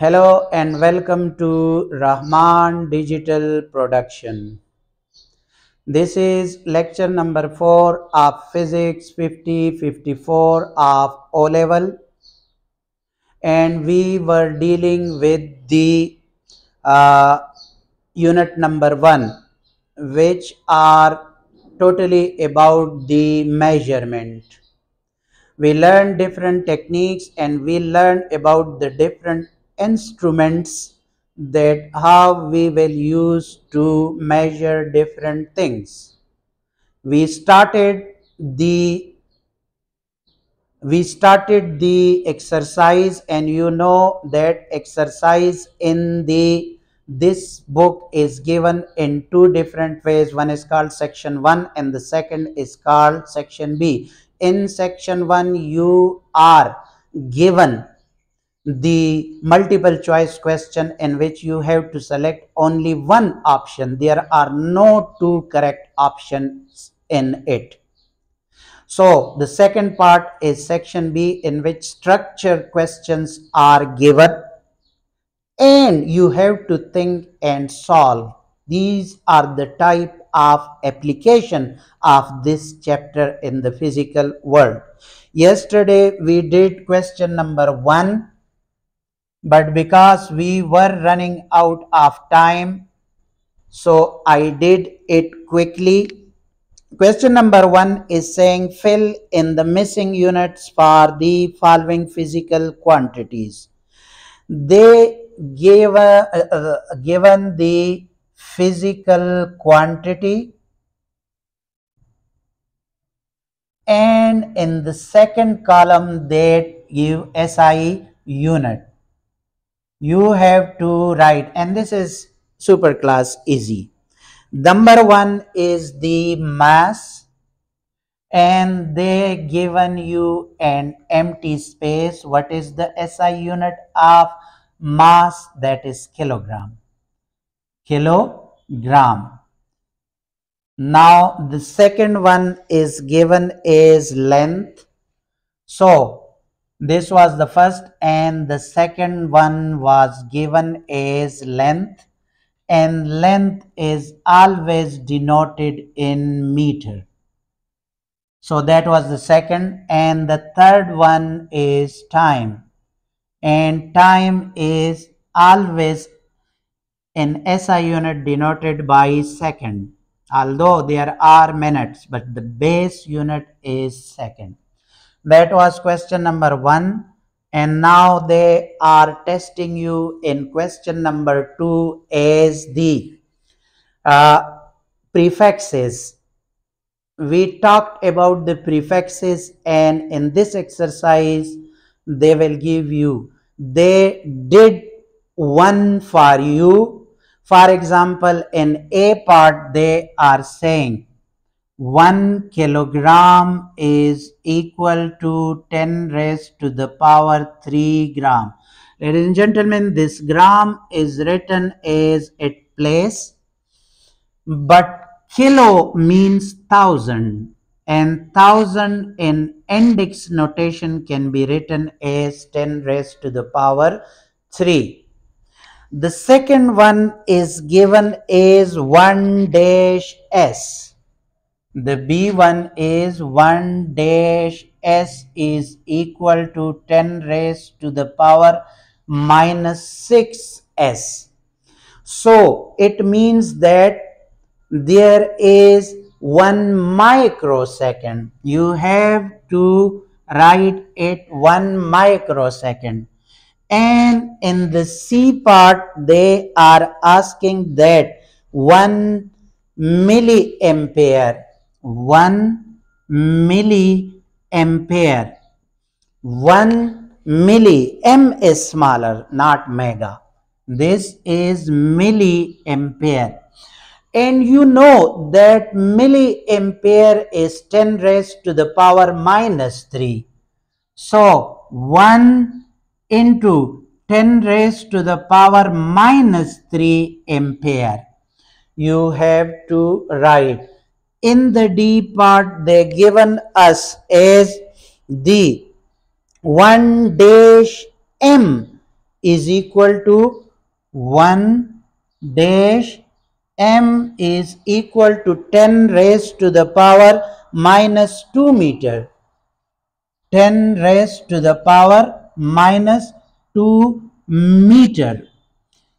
Hello and welcome to Rahman Digital Production. This is lecture number 4 of Physics 5054 of O level and we were dealing with the uh, unit number 1 which are totally about the measurement. We learned different techniques and we learned about the different instruments that how we will use to measure different things. We started the we started the exercise and you know that exercise in the this book is given in two different ways one is called section 1 and the second is called section b in section 1 you are given the multiple choice question in which you have to select only one option. There are no two correct options in it. So the second part is section B in which structure questions are given and you have to think and solve. These are the type of application of this chapter in the physical world. Yesterday we did question number one but because we were running out of time so I did it quickly. Question number one is saying fill in the missing units for the following physical quantities. They gave a, uh, given the physical quantity and in the second column they give SI unit you have to write and this is super class easy. Number one is the mass and they given you an empty space. What is the SI unit of mass? That is kilogram. Kilogram. Now the second one is given is length. So this was the first and the second one was given as length and length is always denoted in meter. So that was the second and the third one is time and time is always in SI unit denoted by second although there are minutes but the base unit is second. That was question number one. And now they are testing you in question number two as the uh, prefixes. We talked about the prefixes and in this exercise, they will give you, they did one for you. For example, in A part, they are saying 1 kilogram is equal to 10 raised to the power 3 gram. Ladies and gentlemen, this gram is written as a place, but kilo means thousand and thousand in index notation can be written as 10 raised to the power 3. The second one is given as 1 dash s the b1 is 1 dash s is equal to 10 raised to the power minus 6s. So it means that there is 1 microsecond. You have to write it 1 microsecond. And in the C part, they are asking that 1 milliampere 1 milliampere. 1 milli, M is smaller, not mega. This is milliampere. And you know that milliampere is 10 raised to the power minus 3. So 1 into 10 raised to the power minus 3 ampere. You have to write in the D part they given us as the 1 dash M is equal to 1 dash m is equal to 10 raised to the power minus 2 meter. 10 raised to the power minus 2 meter.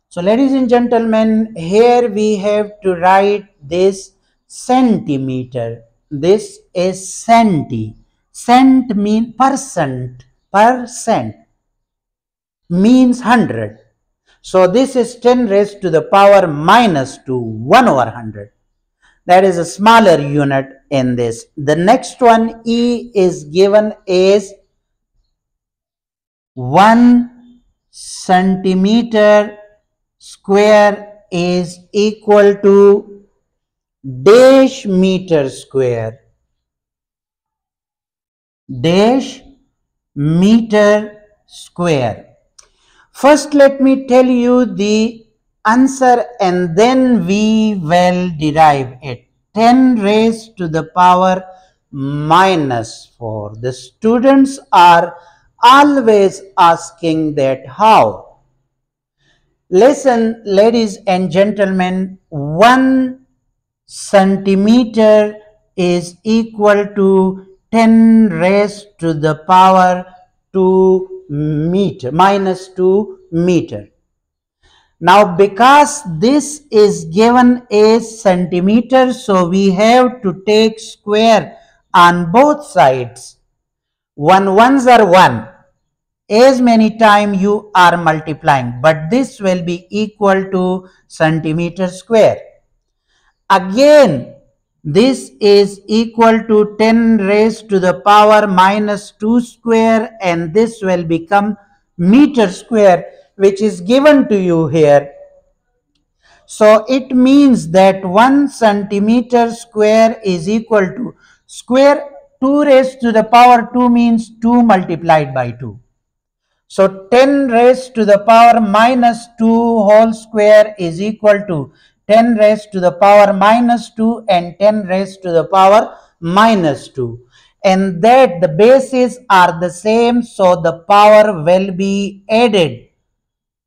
So ladies and gentlemen, here we have to write this centimeter. This is centi. Cent mean percent. Percent means 100. So this is 10 raised to the power minus 2, 1 over 100. That is a smaller unit in this. The next one, E is given as 1 centimeter square is equal to dash meter square. Dash meter square. First, let me tell you the answer and then we will derive it. 10 raised to the power minus 4. The students are always asking that how. Listen, ladies and gentlemen, 1 centimeter is equal to 10 raised to the power 2 meter minus 2 meter. Now because this is given as centimeter so we have to take square on both sides. One ones are one. As many time you are multiplying but this will be equal to centimeter square again this is equal to 10 raised to the power minus 2 square and this will become meter square which is given to you here. So it means that 1 centimeter square is equal to square 2 raised to the power 2 means 2 multiplied by 2. So 10 raised to the power minus 2 whole square is equal to 10 raised to the power minus 2 and 10 raised to the power minus 2 and that the bases are the same so the power will be added.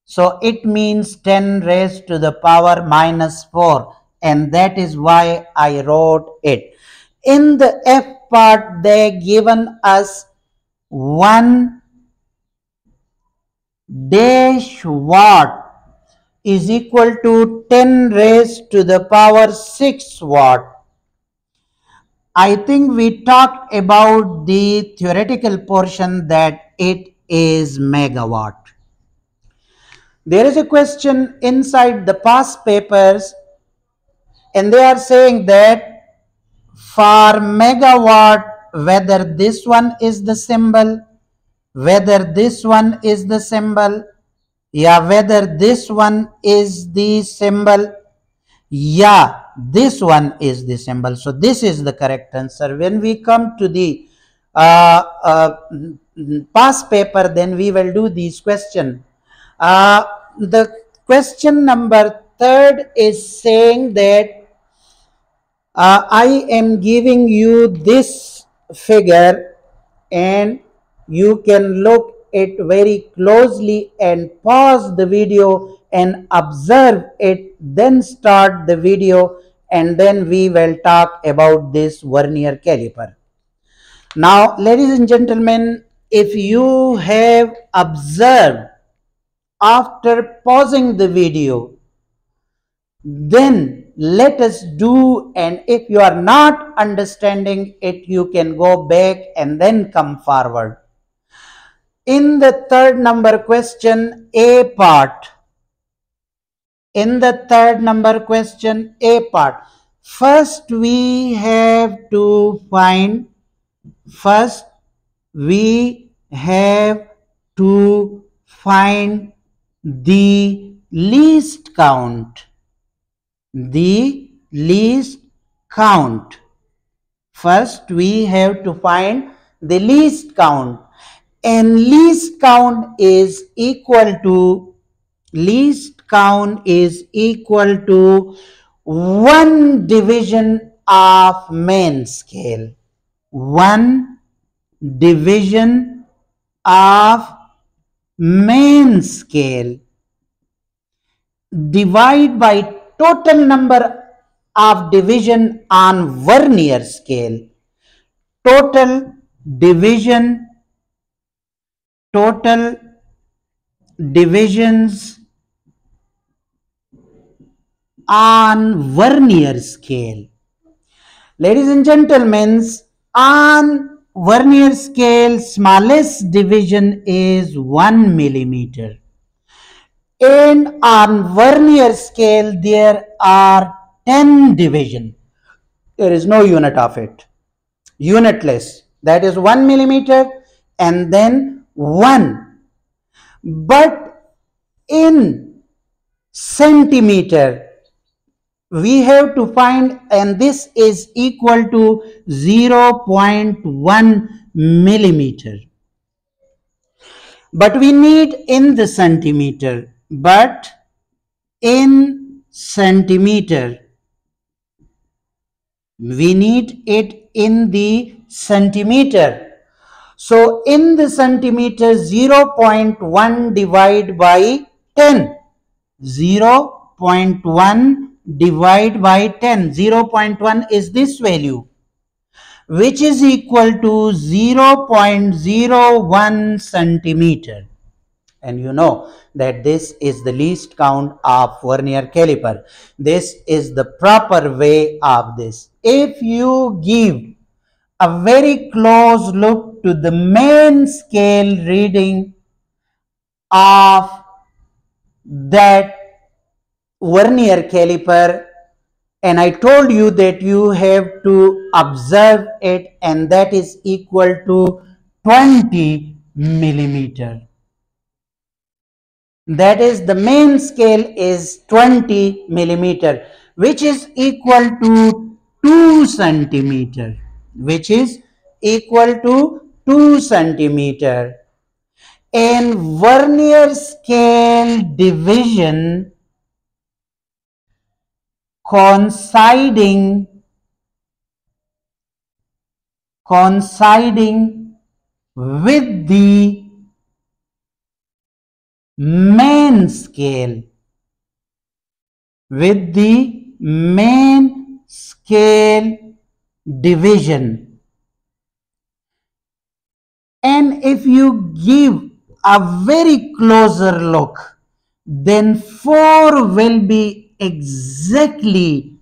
So it means 10 raised to the power minus 4 and that is why I wrote it. In the F part they given us 1 dash watt is equal to 10 raised to the power 6 watt. I think we talked about the theoretical portion that it is megawatt. There is a question inside the past papers and they are saying that for megawatt whether this one is the symbol, whether this one is the symbol, yeah whether this one is the symbol. Yeah this one is the symbol. So this is the correct answer. When we come to the uh, uh, past paper then we will do this question. Uh, the question number third is saying that I am giving you this figure and you can look it very closely and pause the video and observe it then start the video and then we will talk about this vernier caliper. Now ladies and gentlemen if you have observed after pausing the video then let us do and if you are not understanding it you can go back and then come forward in the third number question, A part. In the third number question, A part. First we have to find, first we have to find the least count. The least count. First we have to find the least count and least count is equal to least count is equal to one division of main scale. One division of main scale. Divide by total number of division on vernier scale. Total division total divisions on vernier scale. Ladies and gentlemen on vernier scale smallest division is 1 millimeter. And on vernier scale there are 10 division. There is no unit of it. Unitless. That is 1 millimeter and then 1 but in centimeter we have to find and this is equal to 0.1 millimeter. But we need in the centimeter but in centimeter we need it in the centimeter so in the centimeter 0.1 divided by 10 0.1 divide by 10 0.1 is this value which is equal to 0.01 centimeter. And you know that this is the least count of vernier caliper. This is the proper way of this. If you give a very close look to the main scale reading of that vernier caliper and I told you that you have to observe it and that is equal to 20 millimeter. That is the main scale is 20 millimeter which is equal to 2 centimeter which is equal to 2 centimeter. And vernier scale division coinciding coinciding with the main scale with the main scale division. And if you give a very closer look then 4 will be exactly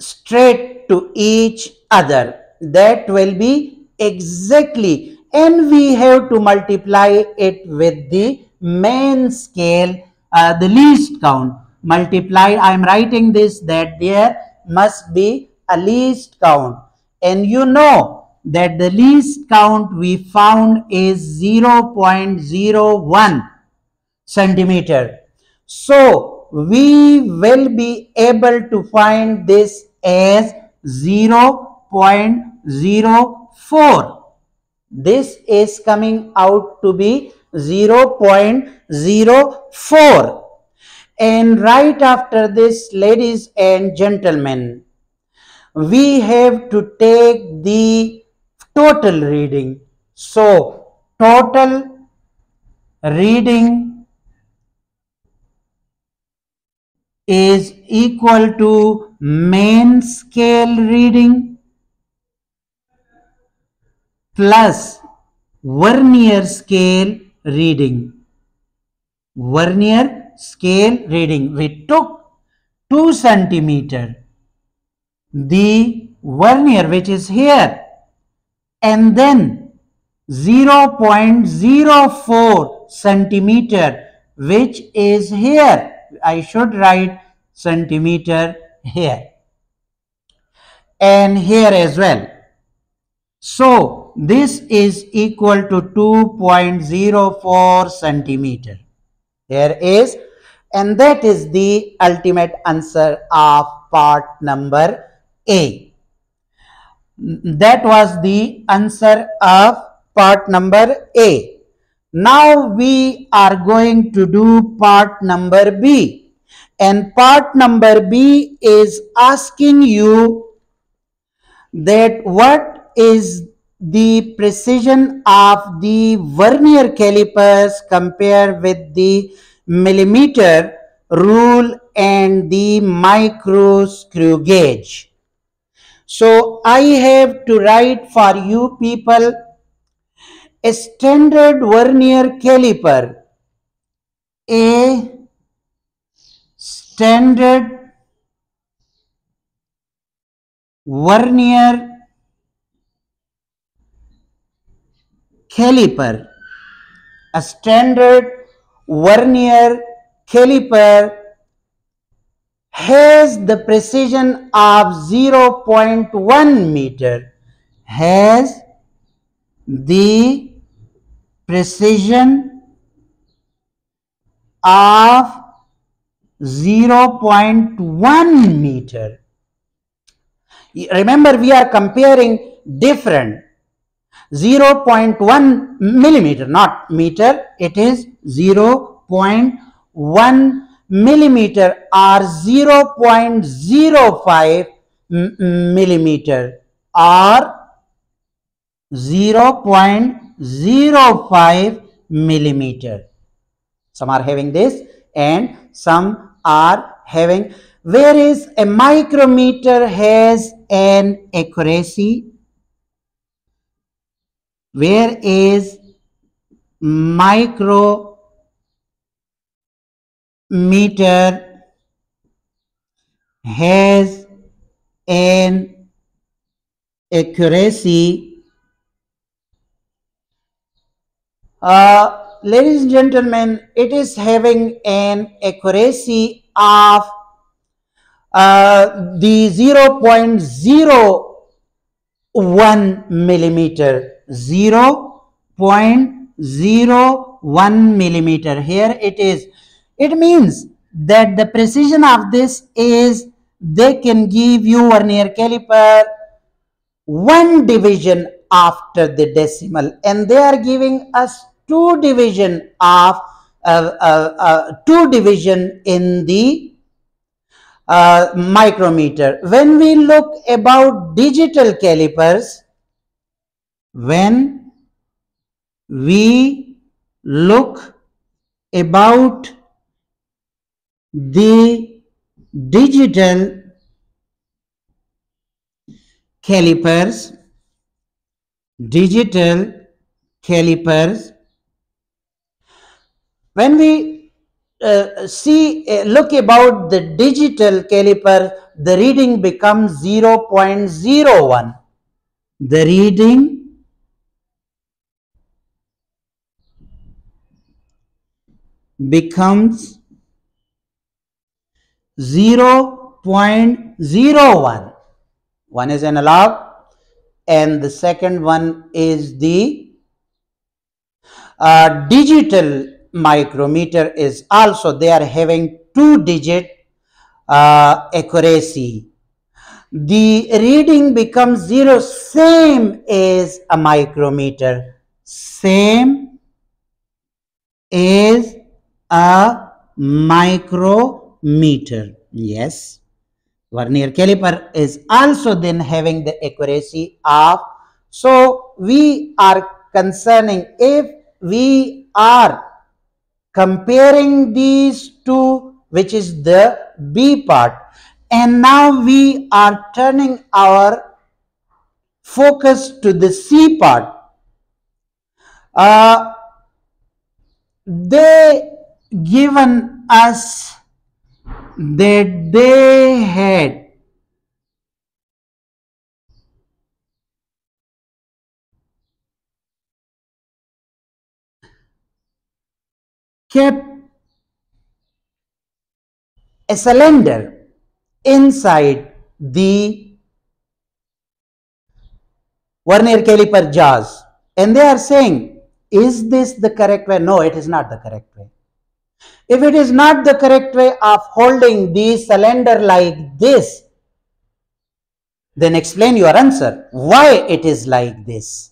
straight to each other. That will be exactly. And we have to multiply it with the main scale uh, the least count. Multiply i am writing this that there must be a least count and you know that the least count we found is 0.01 centimeter so we will be able to find this as 0.04. This is coming out to be 0.04. And right after this, ladies and gentlemen, we have to take the total reading. So, total reading is equal to main scale reading plus vernier scale reading. Vernier scale reading. We took 2 centimeter. The vernier which is here and then 0.04 centimeter which is here I should write centimeter here and here as well. So this is equal to 2.04 centimeter. Here is and that is the ultimate answer of part number A. That was the answer of part number A. Now we are going to do part number B. And part number B is asking you that what is the precision of the vernier calipers compared with the millimeter rule and the micro screw gauge. So I have to write for you people a standard vernier caliper, a standard vernier caliper, a standard vernier caliper has the precision of 0.1 meter has the precision of 0.1 meter. Remember we are comparing different 0.1 millimeter not meter. It is 0.1 millimeter or 0.05 millimeter or 0.05 millimeter. Some are having this and some are having whereas a micrometer has an accuracy where is micro meter has an accuracy uh, ladies and gentlemen it is having an accuracy of uh, the 0.01 millimeter 0.01 millimeter. Here it is. It means that the precision of this is they can give you vernier caliper one division after the decimal and they are giving us two division of uh, uh, uh, two division in the uh, micrometer. When we look about digital calipers when we look about the digital calipers digital calipers when we uh, see uh, look about the digital caliper the reading becomes 0.01 the reading becomes 0.01 one. Is analog and the second one is the uh, digital micrometer is also they are having two digit uh, accuracy. The reading becomes zero same as a micrometer same is a micrometer. Yes. Vernier caliper is also then having the accuracy of so we are concerning if we are comparing these two which is the b part and now we are turning our focus to the c part. Uh, they given us that they had. Kept a cylinder inside the vernier caliper jaws and they are saying is this the correct way? No it is not the correct way if it is not the correct way of holding the cylinder like this, then explain your answer. Why it is like this?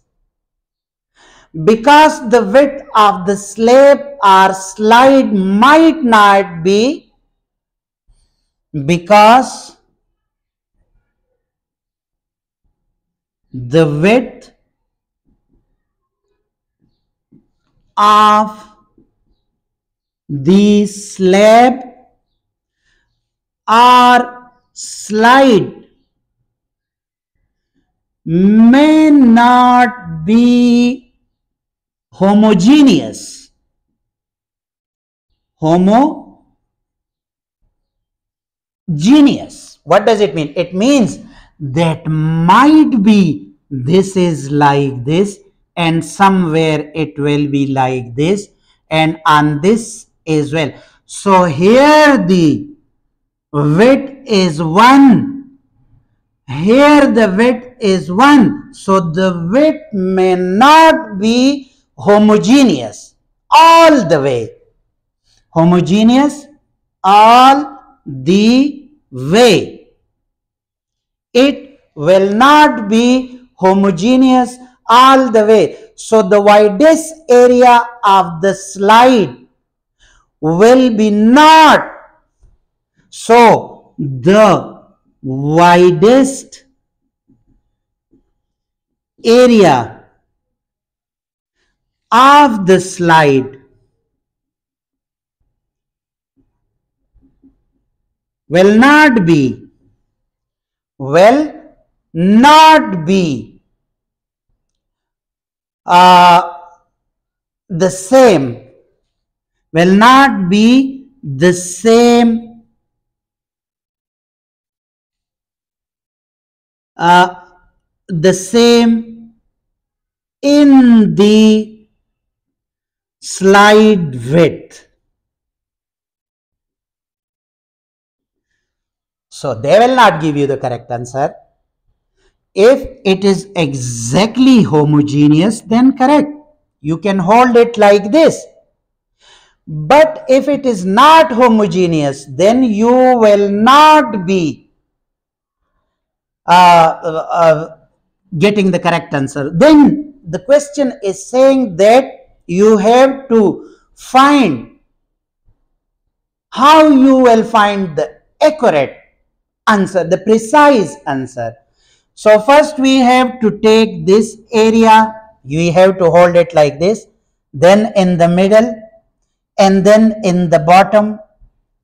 Because the width of the slab or slide might not be because the width of the slab or slide may not be homogeneous. Homogeneous. What does it mean? It means that might be this is like this and somewhere it will be like this and on this as well. So here the width is 1. Here the width is 1. So the width may not be homogeneous all the way. Homogeneous all the way. It will not be homogeneous all the way. So the widest area of the slide will be not. So the widest area of the slide will not be will not be uh, the same will not be the same uh, the same in the slide width. So they will not give you the correct answer. If it is exactly homogeneous, then correct. You can hold it like this. But if it is not homogeneous, then you will not be uh, uh, uh, getting the correct answer. Then the question is saying that you have to find how you will find the accurate answer, the precise answer. So first we have to take this area, we have to hold it like this, then in the middle, and then in the bottom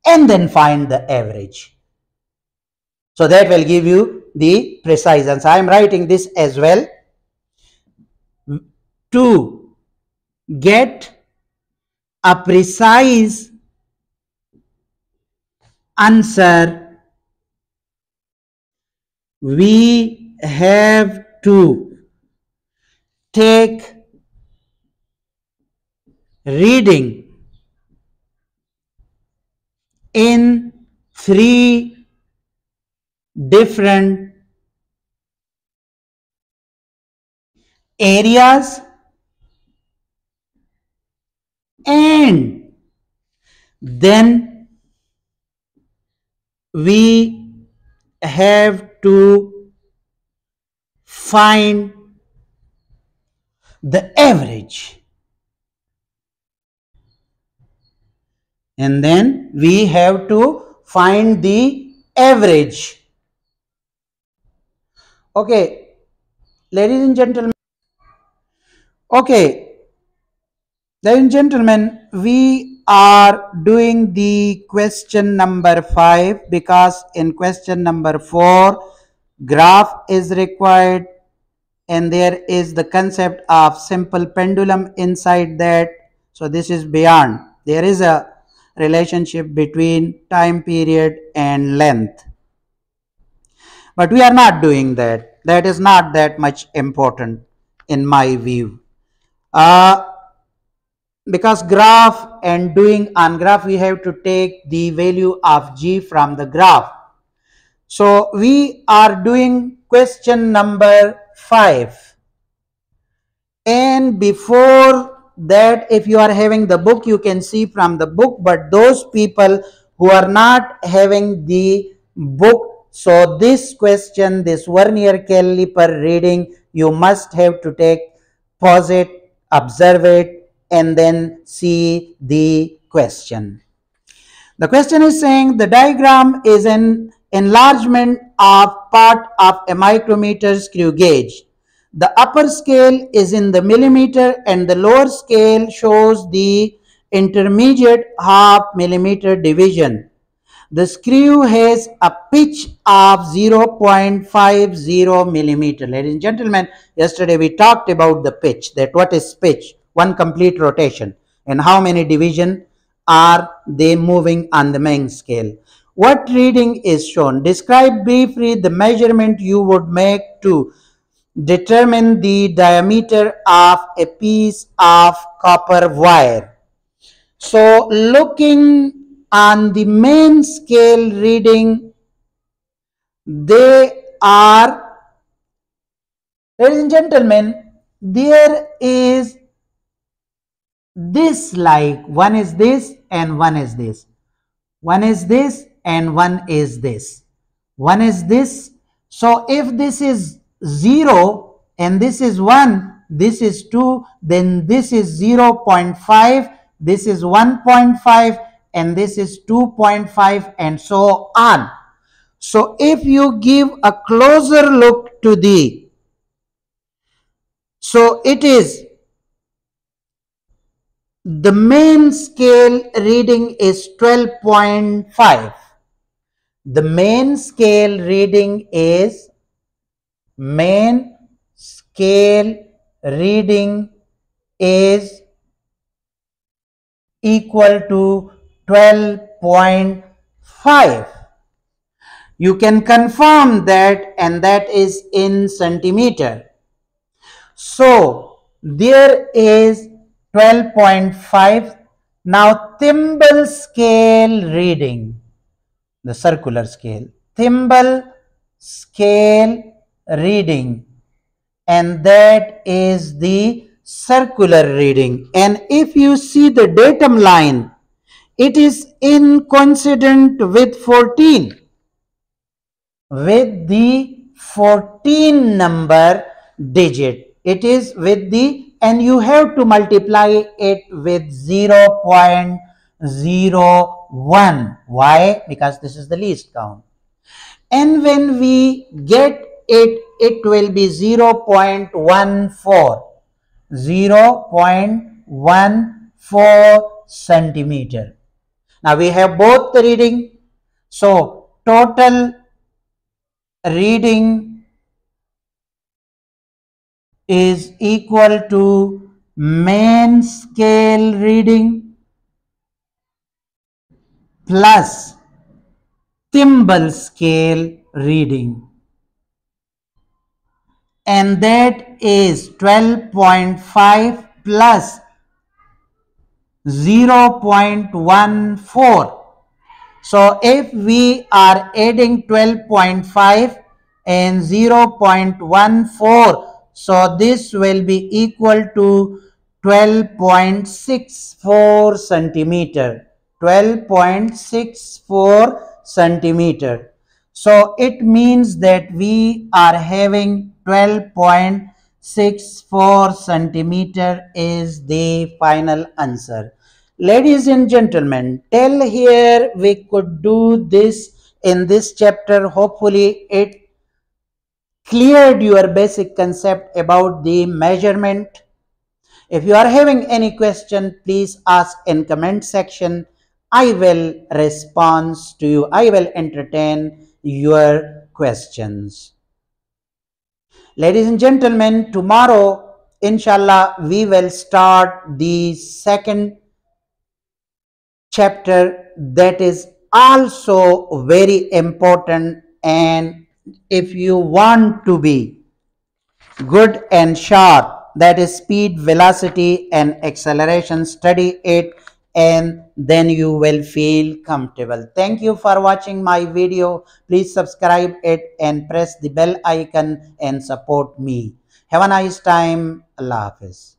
and then find the average. So that will give you the precise answer. I am writing this as well. To get a precise answer, we have to take reading in three different areas and then we have to find the average and then we have to find the average. Okay ladies and gentlemen. Okay ladies and gentlemen we are doing the question number 5 because in question number 4 graph is required and there is the concept of simple pendulum inside that. So this is beyond. There is a relationship between time period and length. But we are not doing that. That is not that much important in my view. Uh, because graph and doing on graph we have to take the value of g from the graph. So we are doing question number 5 and before that if you are having the book you can see from the book but those people who are not having the book so this question this vernier caliper reading you must have to take pause it observe it and then see the question. The question is saying the diagram is an enlargement of part of a micrometer screw gauge the upper scale is in the millimeter and the lower scale shows the intermediate half millimeter division. The screw has a pitch of 0.50 millimeter. Ladies and gentlemen, yesterday we talked about the pitch, that what is pitch? One complete rotation. And how many division are they moving on the main scale? What reading is shown? Describe briefly the measurement you would make to determine the diameter of a piece of copper wire. So looking on the main scale reading, they are, ladies and gentlemen, there is this like one is this and one is this. One is this and one is this. One is this. So if this is 0 and this is 1, this is 2, then this is 0 0.5, this is 1.5 and this is 2.5 and so on. So if you give a closer look to the, so it is the main scale reading is 12.5. The main scale reading is main scale reading is equal to 12.5 you can confirm that and that is in centimeter. So there is 12.5 now thimble scale reading. The circular scale. Thimble scale reading. And that is the circular reading. And if you see the datum line it is in incoincident with 14 with the 14 number digit. It is with the and you have to multiply it with 0 0.01 why? Because this is the least count. And when we get it, it will be 0 0.14. 0 0.14 centimeter. Now we have both the reading. So total reading is equal to main scale reading plus thimble scale reading and that is 12.5 plus 0.14 so if we are adding 12.5 and 0.14 so this will be equal to 12.64 centimeter. 12.64 centimeter so it means that we are having 12.64 centimeter is the final answer. Ladies and gentlemen, till here we could do this in this chapter. Hopefully it cleared your basic concept about the measurement. If you are having any question, please ask in comment section. I will respond to you. I will entertain your questions. Ladies and gentlemen, tomorrow, inshallah, we will start the second chapter that is also very important and if you want to be good and sharp that is speed velocity and acceleration study it and then you will feel comfortable. Thank you for watching my video. Please subscribe it and press the bell icon and support me. Have a nice time. Allah Hafiz.